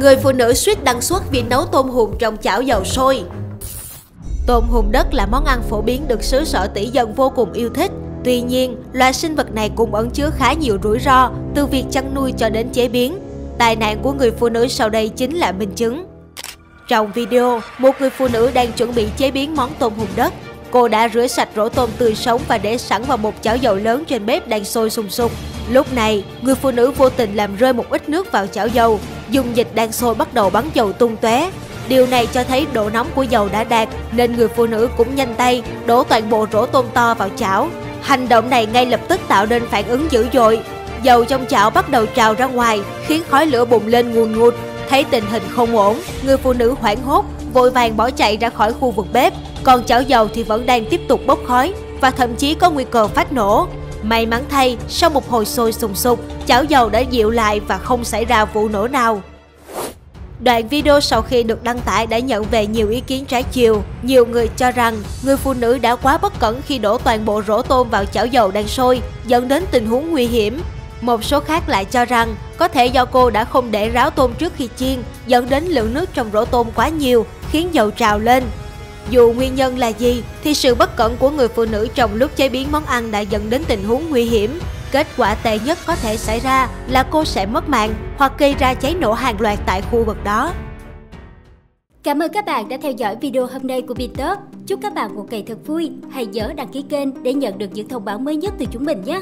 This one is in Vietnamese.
Người phụ nữ suýt đăng xuất vì nấu tôm hùm trong chảo dầu sôi. Tôm hùm đất là món ăn phổ biến được xứ sở tỷ dân vô cùng yêu thích. Tuy nhiên, loài sinh vật này cũng ẩn chứa khá nhiều rủi ro từ việc chăn nuôi cho đến chế biến. Tai nạn của người phụ nữ sau đây chính là minh chứng. Trong video, một người phụ nữ đang chuẩn bị chế biến món tôm hùm đất. Cô đã rửa sạch rổ tôm tươi sống và để sẵn vào một chảo dầu lớn trên bếp đang sôi sùng sục. Lúc này, người phụ nữ vô tình làm rơi một ít nước vào chảo dầu, dung dịch đang sôi bắt đầu bắn dầu tung tóe. Điều này cho thấy độ nóng của dầu đã đạt nên người phụ nữ cũng nhanh tay đổ toàn bộ rổ tôm to vào chảo. Hành động này ngay lập tức tạo nên phản ứng dữ dội. Dầu trong chảo bắt đầu trào ra ngoài khiến khói lửa bùng lên ngùn ngụt. Thấy tình hình không ổn, người phụ nữ hoảng hốt, vội vàng bỏ chạy ra khỏi khu vực bếp. Còn chảo dầu thì vẫn đang tiếp tục bốc khói và thậm chí có nguy cơ phát nổ. May mắn thay, sau một hồi sôi sùng sục, chảo dầu đã dịu lại và không xảy ra vụ nổ nào. Đoạn video sau khi được đăng tải đã nhận về nhiều ý kiến trái chiều. Nhiều người cho rằng người phụ nữ đã quá bất cẩn khi đổ toàn bộ rổ tôm vào chảo dầu đang sôi, dẫn đến tình huống nguy hiểm. Một số khác lại cho rằng có thể do cô đã không để ráo tôm trước khi chiên, dẫn đến lượng nước trong rổ tôm quá nhiều, khiến dầu trào lên. Dù nguyên nhân là gì, thì sự bất cẩn của người phụ nữ trong lúc chế biến món ăn đã dẫn đến tình huống nguy hiểm. Kết quả tệ nhất có thể xảy ra là cô sẽ mất mạng hoặc gây ra cháy nổ hàng loạt tại khu vực đó. Cảm ơn các bạn đã theo dõi video hôm nay của Bitop. Chúc các bạn một ngày thật vui. Hãy nhớ đăng ký kênh để nhận được những thông báo mới nhất từ chúng mình nhé.